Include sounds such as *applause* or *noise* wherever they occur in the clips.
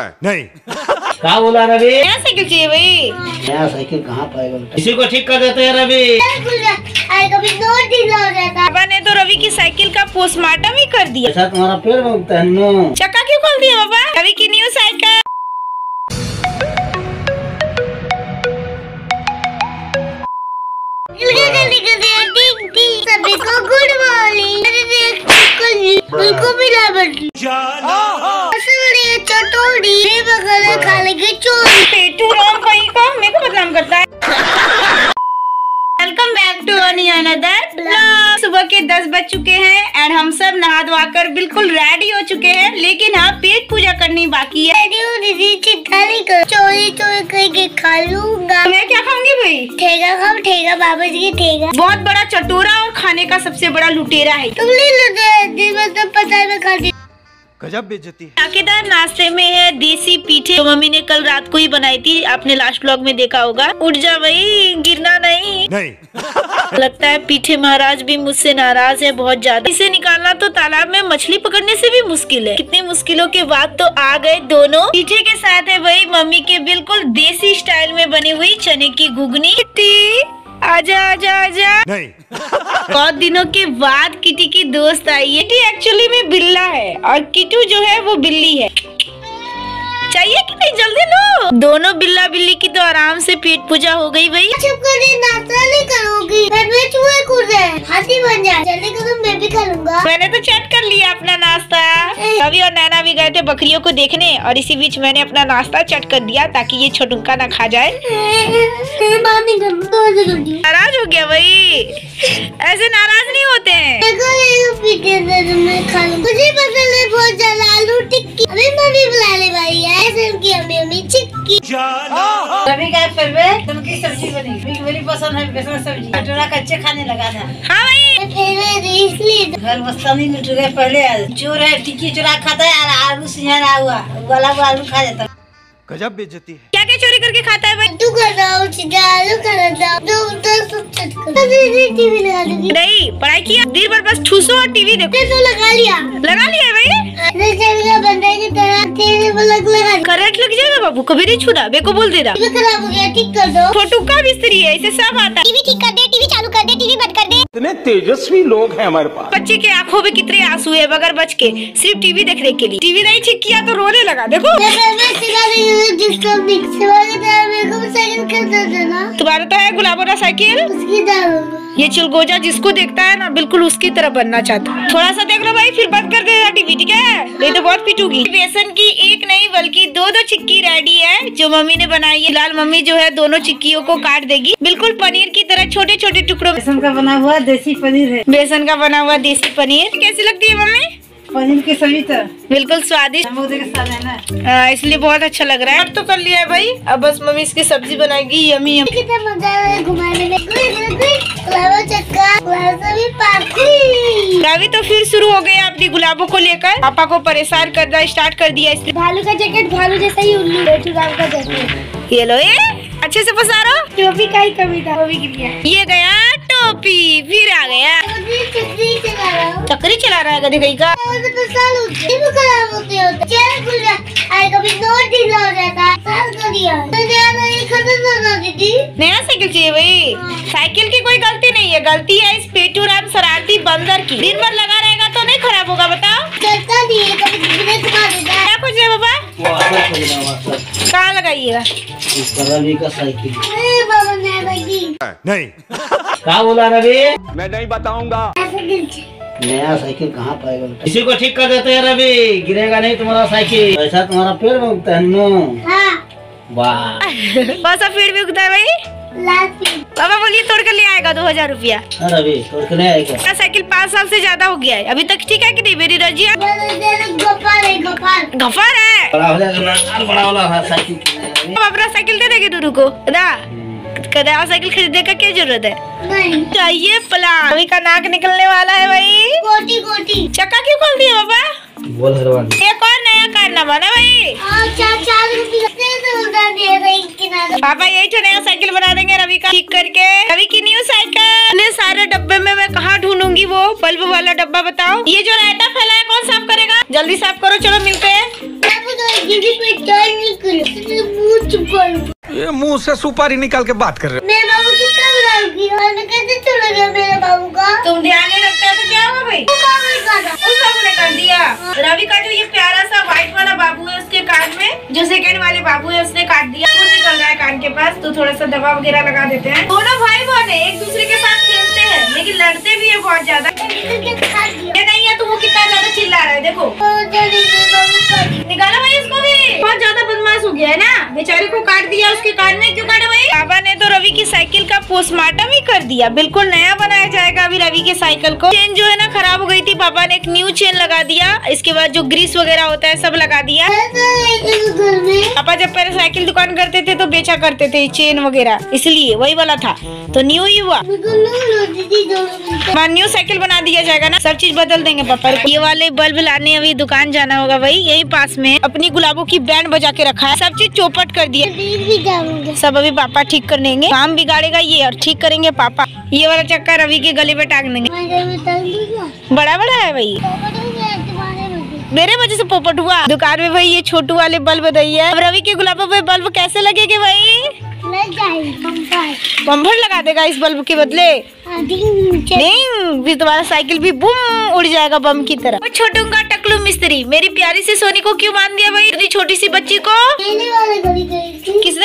नहीं। क्या बोला रवि? नया साइकिल चाहिए भाई। नया साइकिल कहाँ पाएगा इसी को ठीक कर देते हैं रवि। पापा ने तो रवि की साइकिल का पोस्टमार्टम ही कर दिया। ऐसा तुम्हारा पेड़ में उगता है चक्का क्यों खोल दिया पापा? रवि की न्यू साइकिल सभी को गुड मॉर्निंग। बिल्कुल भी ना बदली चटोरी बगल खा लेंगे चोरी। पेटू राम कहीं का? मेरे को बदनाम करता है। वेलकम बैक टू अनदर सुबह के 10 बज चुके हैं एंड हम सब नहा धोआ कर बिल्कुल रेडी हो चुके हैं लेकिन हाँ पेट पूजा करनी बाकी है। दीदी? चिंता नहीं कर। चोरी चोरी करके खा लूँगा। मैं क्या खाऊँगी भाई? ठेगा खाओ ठेगा बाबा जी की ठेगा। बहुत बड़ा चटोरा और खाने का सबसे बड़ा लुटेरा है। तुम ले लो दीदी मैं तो पता है मैं खाती गजब बेइज्जती है। टाकेदार नाश्ते में है देसी पीठे। जो मम्मी ने कल रात को ही बनाई थी। आपने लास्ट ब्लॉग में देखा होगा। उठ जा भाई गिरना नहीं। नहीं। *laughs* लगता है पीठे महाराज भी मुझसे नाराज़ है बहुत ज़्यादा। इसे निकालना तो तालाब में मछली पकड़ने से भी मुश्किल है। कितनी मुश्किलों के बाद तो आ गए दोनों। पीठे के साथ है वही मम्मी के बिल्कुल देसी स्टाइल में बनी हुई चने की घुगनी। आजा आजा आजा। नहीं। बहुत दिनों के बाद किटी की दोस्त आई है। किटी एक्चुअली में बिल्ला है और किटू जो है वो बिल्ली है। चाहिए कि नहीं? जल्दी दोनों बिल्ला बिल्ली की तो आराम से पेट पूजा हो गई भाई। चुप कर नाश्ता नहीं करोगी। घर में चूहे कूद रहे हाथी बन जाए। जल्दी करो मैं भी लूँगा मैंने तो चट कर लिया अपना नाश्ता। रवि और नैना भी गए थे बकरियों को देखने और इसी बीच मैंने अपना नाश्ता चट कर दिया ताकि ये छोटुका ना खा जाए। नाराज़ हो गया भाई। ऐसे नाराज़ नहीं होते हैं। मुझे पसंद चिक्की रवि का फिर में तुमकी सब्ज़ी बनी मेरी पसंद है बेसन सब्ज़ी। कटोरा कच्चे खाने लगा था। हाँ भाई। फिर इसलिए तो घर लुट गए पहले चोर है टिक्की चुरा खाता है और आलू सिंहारा हुआ। वाला वो आलू खा जाता। गजब बेइज्जती है। क्या क्या चोरी करके खाता है भाई? तू कर रहा सीधा आलू कर रहा दो तो सब चट कर। दीदी टीवी लगा दूँगी। नहीं पढ़ाई किया। दिन भर बस ठूसो और टीवी देखो। तो लगा लिया। लगा लिया भाई। बंदे की तरह लग लगा करंट लग जाएगा बाबू कभी नहीं छूना मेरे को बोल देना। टीवी खराब हो गया ठीक कर दो। फ़ोटो का मिस्त्री है इसे सब आता है। टीवी ठीक कर दे टीवी चालू कर दे टीवी बंद कर दे। इतने तेजस्वी लोग हैं हमारे पास। बच्चे के आँखों में कितने आँसू है बगैर बच के सिर्फ़ टीवी देखने के लिए। टीवी नहीं ठीक किया तो रोने लगा देखो। हूँ तुम्हारा तो है गुलाबोरा साइकिल। ये चिलगोजा जिसको देखता है ना बिल्कुल उसकी तरह बनना चाहता है। थोड़ा सा देख लो भाई फिर बंद कर देगा टीवी ठीक है? नहीं तो बहुत पिटूगी। बेसन की एक नहीं बल्कि दो दो चिक्की रेडी है जो मम्मी ने बनाई है। लाल मम्मी जो है दोनों चिक्कियों को काट देगी। बिल्कुल पनीर की तरह छोटे छोटे टुकड़ों बेसन का बना हुआ देसी पनीर है। बेसन का बना हुआ देसी पनीर। कैसी लगती है मम्मी? पनीर की सब्ज़ी तो बिल्कुल स्वादिष्ट। नमक के साथ है ना। हाँ, इसलिए बहुत अच्छा लग रहा है। अब तो कर लिया है भाई। अब बस मम्मी इसकी सब्ज़ी बनाएगी यमी यमी। कितना मज़ा घुमाने में। सभी तो फिर शुरू हो गए अपनी गुलाबों को लेकर। पापा को परेशान करना स्टार्ट कर दिया इसलिए भालू का जैकेट भालू जैसा ही उल्लू। का जैकेट। ये लो ये। अच्छे से पसारो। टोपी का ही कमी था वो भी गिर गया। ये गया टोपी फिर आ गया। चक्री चला रहा हूँ। है गधे कहीं का। तो हैं है कभी हो है तो दीदी। नया साइकिल चाहिए भाई। साइकिल की कोई गलती नहीं है। गलती है इस पेटू राम शरारती बंदर की। दिन भर लगा रहेगा तो नहीं खराब होगा बताओ। चलता नहीं है कभी गिरने घुमा देता है क्या कुछ है बाबा वो आगे खरीदा हुआ सब कहाँ लगाइएगा? नहीं। कहा बोला रवि? मैं नहीं बताऊँगा। नया साइकिल कहाँ पाएगा? किसी को ठीक कर देते हैं रवि। गिरेगा नहीं तुम्हारा साइकिल। ऐसा तुम्हारा पेड़ में उगता है नो। हाँ वाह। कौन सा पेड़ भी उगता है भाई। पापा बोलिए तोड़ कर ले आएगा दो हज़ार रूपया। हाँ, तोड़ के ले आएगा मेरा साइकिल पाँच साल से ज़्यादा हो गया है। अभी तक ठीक है कि नहीं मेरी रजिया गोपाल है गोपाल गफार है? बड़ा हो जाएगा ना और बड़ा वाला है साइकिल अब अपना साइकिल दे देंगे दोनों को ना? कदा साइकिल खरीदने का क्या ज़रूरत है? नहीं। चाहिए प्लान? अभी का नाक निकलने वाला है भाई। कोटी कोटी चक्का क्यों खोल दिया पापा? बोल हरवानी। एक और नया कारनामा ना भाई। और चार चार पापा यही तो नया साइकिल बना देंगे रवि का। ठीक करके। रवि की न्यू साइकिल सारे डब्बे में मैं कहाँ ढूंढूँगी वो? बल्ब वाला डब्बा बताओ। ये जो रायता फैला है कौन साफ़ करेगा? जल्दी साफ़ करो चलो मिलते हैं। मुँह से सुपारी निकाल के बात कर रहे मेरे कैसे चला गया मेरे बाबू का? तुम ध्यान नहीं रखते तो क्या होगा भाई? उस बाबू ने कर दिया। रवि का जो ये प्यारा सा व्हाइट वाला बाबू है उसके कान में जो सेकंड वाले बाबू है उसने काट दिया। खून निकल रहा है कान के पास तो थोड़ा सा दवा वगैरह लगा देते हैं। दोनों भाई बहन है एक दूसरे के साथ खेलते हैं लेकिन लड़ते भी है बहुत ज़्यादा। दिया ये नहीं है तो वो कितना ज़्यादा चिल्ला रहा है देखो। निकालो भाई इसको। बहुत ज़्यादा बदमाश हो गया है ना? बेचारे को काट दिया उसके कान में। क्यों काटा भाई? बाबा ने तो रवि की साइकिल का पोस्टमार्टम ही कर दिया। बिल्कुल नया बनाया जाएगा अभी रवि के साइकिल को। चेन जो है ना, खराब हो गई थी। पापा ने एक न्यू चेन लगा दिया। इसके बाद जो ग्रीस वगैरह होता है, सब लगा दिया। पापा जब पहले साइकिल दुकान करते थे तो बेचा करते थे चेन वगैरह। इसलिए वही वाला था। तो न्यू ही हुआ। न्यू साइकिल बना दिया जाएगा ना। सब चीज़ बदल देंगे पापा। ये वाले बल्ब लाने अभी दुकान जाना होगा भाई। यही पास में। अपनी गुलाबों की बैंड बजा के रखा है। सब चीज़ चौपट कर दिया सब अभी पापा ठीक कर देंगे काम बिगाड़ेगा ये और ठीक करेंगे पापा। ये वाला चक्का रवि के गले पे टांग देंगे। बड़ा बड़ा है भाई। मेरे वजह से पोपट हुआ। दुकान में भाई ये छोटू वाले बल्ब दी है। अब रवि के गुलाबों पे बल्ब कैसे लगेंगे भाई? बम्फर लगा देगा इस बल्ब के बदले। नहीं फिर तुम्हारा साइकिल भी बुम उड़ जाएगा बम की तरह। छोटू का टकलू मिस्त्री मेरी प्यारी सी सोनी को क्यों मान दिया भाई? इतनी छोटी सी बच्ची को? पहले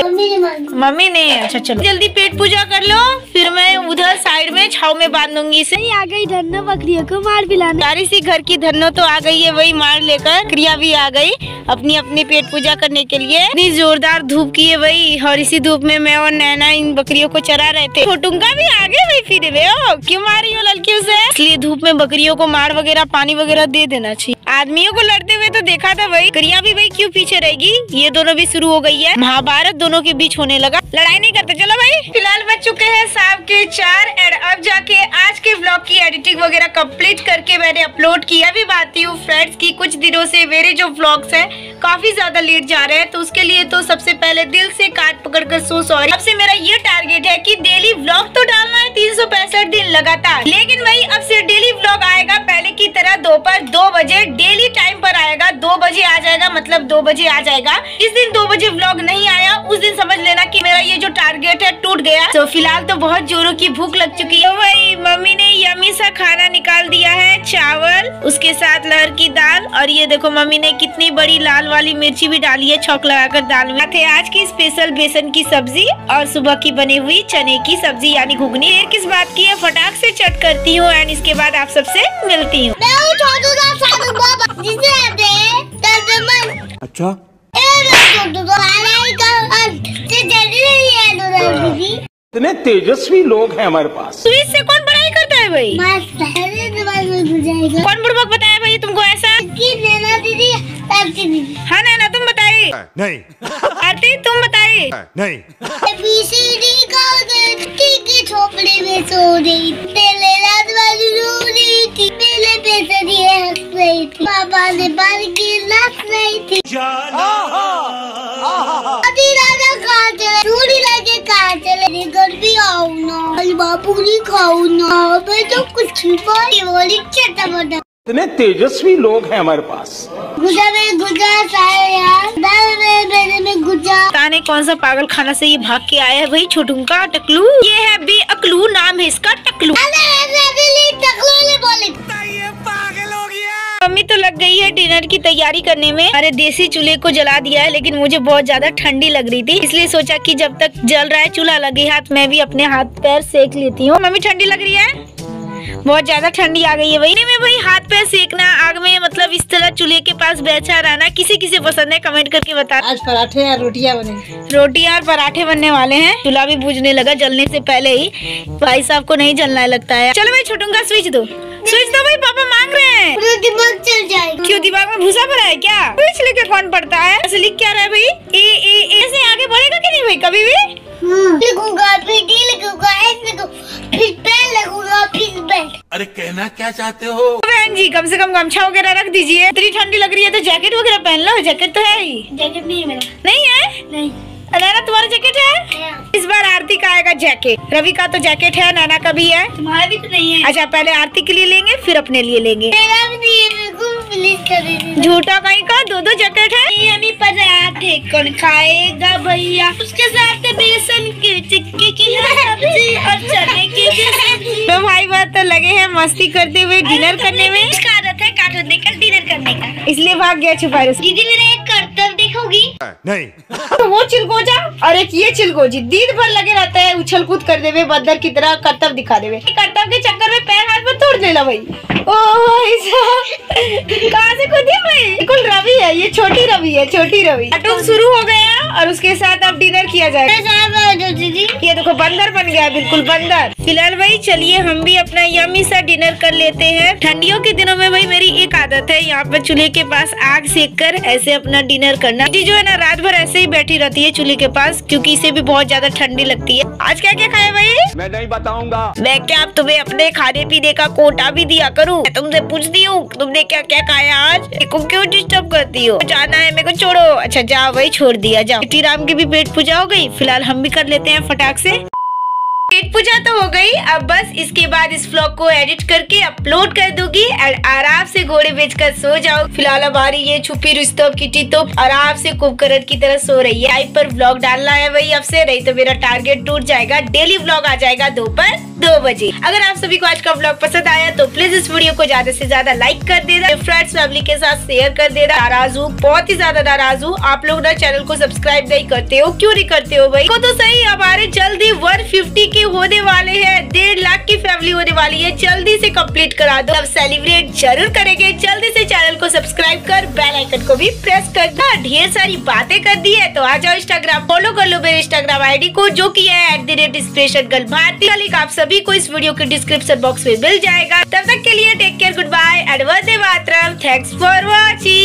मम्मी ने अच्छा चलो। जल्दी पेट पूजा कर लो फिर मैं उधर साइड में छाव में बाँध दूँगी इसे आ गई धन्ना बकरियों को मार पिलाने। प्यारी सी घर की धन्नो तो आ गई है वही मार लेकर क्रिया भी आ गई अपनी अपनी पेट पूजा करने के लिए। इतनी जोरदार धूप की है वही और इसी धूप में मैं और नैना इन बकरियों को चरा रहे थे। छोटुंगा भी आ गए भाई फिर वे क्यों मारी हो लड़की उसे इसलिए धूप में बकरियों को मार वगैरह पानी वगैरह दे देना चाहिए। आदमियों को लड़ते हुए तो देखा था भाई। क्रिया भी भाई क्यों पीछे रहेगी? ये दोनों भी शुरू हो गई है। महाभारत दोनों के बीच होने लगा। लड़ाई नहीं करते। चलो भाई। फ़िलहाल बच चुके हैं शाम के चार एंड अब जाके आज के ब्लॉग की एडिटिंग वगैरह कंप्लीट करके मैंने अपलोड किया भी बात हूँ फ्रेंड्स की। कुछ दिनों से मेरे जो ब्लॉग्स है, काफ़ी ज़्यादा लेट जा रहे हैं। तो उसके लिए तो सबसे पहले दिल से काट पकड़ कर सो सॉरी अब से मेरा ये टारगेट है की डेली ब्लॉग तो डालना तीन सौ पैंसठ दिन लगातार। लेकिन वही अब से डेली व्लॉग आएगा, पहले की तरह दोपहर दो बजे, डेली टाइम पर आएगा, दो बजे आ जाएगा मतलब दो बजे आ जाएगा। इस दिन दो बजे व्लॉग नहीं आया, उस दिन समझ लेना कि मेरा ये जो टारगेट है टूट गया। तो फ़िलहाल तो बहुत जोरों की भूख लग चुकी है। भाई मम्मी ने यमी सा खाना निकाल दिया है, चावल, उसके साथ लहर की दाल, और ये देखो मम्मी ने कितनी बड़ी लाल वाली मिर्ची भी डाली है, छौक लगाकर दाल में। थे आज की स्पेशल बेसन की सब्ज़ी और सुबह की बनी हुई चने की सब्ज़ी, यानी घुगनी। किस बात की है? फटाक से चट करती हूँ एंड इसके बाद आप सबसे मिलती हूँ। सा अच्छा? सा से नहीं है इतने तेजस्वी लोग हैं हमारे पास। तो इससे कौन पढ़ाई करता है भाई? जाएगा कौन बुड़बक बताया भाई तुमको ऐसा? दीदी दीदी। हाँ नैना तुम बताइए नहीं। आरती तुम बताइए नहीं। एबीसीडी का टी की झोपड़ी में सो रही पहले रात वाली रो रही थी। पहले पैसे दिए हंस रही थी। पापा ने बाल की नाच रही थी। अभी राजा कहाँ चले? चूड़ी लगे कहाँ चले? घर भी आओ ना। हलवा पूरी खाओ ना। मैं तो कुछ बोली बोली चटा बटा इतने तेजस्वी लोग हैं हमारे पास। गुजा में गुजा सारे यार। में नहीं कौन सा पागल खाना से ये भाग के आया है वही छोटू का टकलू। ये है बे अकलू नाम है इसका टकलू। मम्मी तो लग गई है डिनर की तैयारी करने में। अरे देसी चूल्हे को जला दिया है लेकिन मुझे बहुत ज़्यादा ठंडी लग रही थी। इसलिए सोचा कि जब तक जल रहा है चूल्हा लगे हाथ मैं भी अपने हाथ पैर सेक लेती हूँ। मम्मी ठंडी लग रही है? बहुत ज़्यादा ठंडी आ गई है वही। नहीं मैं भाई हाथ पैर सेकना आग में मतलब इस तरह चूल्हे के पास बैठा रहना किसी किसी पसंद है कमेंट करके बता। आज पराठे या रोटियाँ बनेंगी रोटी और पराठे बनने वाले हैं। चूल्हा भी बुझने लगा जलने से पहले ही। भाई साहब को नहीं जलना लगता है। चलो भाई छोटूँगा स्विच दो। स्विच दो भाई पापा मांग रहे हैं। पूरा दिमाग चल जाएगा। क्यों दिमाग में भूसा भरा है क्या? स्विच लेके कौन पढ़ता है। ऐसे लिख क्या रहा है भाई? ए ए ए से आगे बढ़ेगा कि नहीं भाई कभी भी? फिर डी एस फिर पेन लिखूँगा। फिर बेल्ट अरे कहना क्या चाहते हो? बहन जी कम से कम गमछा वगैरह रख दीजिए। इतनी ठंडी लग रही है तो जैकेट वगैरह पहन लो। जैकेट तो है ही। जैकेट नहीं है मेरा। नहीं है? नहीं। नैना तुम्हारा जैकेट है? इस बार आरती का आएगा जैकेट रवि का तो जैकेट है नैना का भी है। तुम्हारा भी तो नहीं है। अच्छा पहले आरती के लिए लेंगे फिर अपने लिए लेंगे। मेरा भी नहीं है बिल्कुल प्लीज़ कर दीजिए। झूठा कहीं का? दो दो जैकेट है। ये हमें पराठे कौन खाएगा भैया? उसके साथ बेसन की टिक्की की सब्ज़ी और चने। तो भाई बात तो लगे हैं मस्ती करते हुए डिनर करने में। इसका आदत है कार्टून देखकर डिनर करने का। इसलिए भाग गया छुपा दीदी मेरा एक कर्तव्य देखोगी। नहीं। तो वो चिलगोजा? और एक ये चिलगोजी। दिन भर लगे रहता है उछल कूद कर देवे बंदर की तरह करतब दिखा देवे। करतब के चक्कर में पैर हाथ में तोड़ देला भाई। ओ भाई साहब। कहाँ से कूदी भाई? बिल्कुल रवि है ये छोटी रवि है छोटी रवि। कार्टून शुरू हो गया और उसके साथ अब डिनर किया जाएगा। ये देखो बंदर बन गया बिल्कुल बंदर। फ़िलहाल भाई चलिए हम भी अपना यमी सा डिनर कर लेते हैं। ठंडियों के दिनों में भाई मेरी एक आदत है यहाँ पर चूल्हे के पास आग सेक कर ऐसे अपना डिनर करना। जो है ना रात भर ऐसे ही बैठी रहती है चूल्हे के पास क्योंकि इसे भी बहुत ज़्यादा ठंडी लगती है। आज क्या क्या खाया भाई? मैं नहीं बताऊँगा। मैं क्या अब तुम्हें अपने खाने पीने का कोटा भी दिया करूँ? तुमसे पूछती हूँ तुमने क्या क्या खाया आज? को क्यों डिस्टर्ब करती हो? जाना है मेरे को छोड़ो। अच्छा जाओ भाई छोड़ दिया जाओ। राम की भी पेट पूजा हो गई? फ़िलहाल हम भी कर लेते हैं फटाक से। पेट पूजा तो हो गई। अब बस इसके बाद इस ब्लॉग को एडिट करके अपलोड कर दूँगी एंड आराम से घोड़े बेचकर सो जाओ। फ़िलहाल हमारी ये छुपी रुस्तम किटी तो आराम से कुंभकर्ण की तरह सो रही है। टाइप पर व्लॉग डालना है वही अब से, नहीं तो मेरा टारगेट टूट जाएगा। डेली ब्लॉग आ जाएगा दोपहर दो बजे। अगर आप सभी को आज का ब्लॉग पसंद आया तो प्लीज़ इस वीडियो को ज़्यादा से ज़्यादा लाइक कर देना। फ्रेंड्स फैमिली के साथ शेयर कर देना। नाराज़ हूँ, बहुत ही ज़्यादा नाराज़ हूँ। आप लोग ना चैनल को सब्सक्राइब नहीं करते हो। क्यों नहीं करते हो भाई? को तो सही, हमारे जल्दी 150 के होने वाले हैं। डेढ़ लाख की फैमिली होने वाली है। जल्दी से कंप्लीट करा दो। अब सेलिब्रेट ज़रूर करेंगे। जल्दी से चैनल को सब्सक्राइब कर बेल आइकन को भी प्रेस कर। दो ढेर सारी बातें कर दी है तो आ जाओ इंस्टाग्राम फॉलो कर लो मेरे इंस्टाग्राम आईडी को, जो की है at the rate inspiration girl Bharti link आप सभी को इस वीडियो के डिस्क्रिप्शन बॉक्स में मिल जाएगा। तब तक के लिए टेक केयर गुड बाय एडवर्स मातरम। Thanks for watching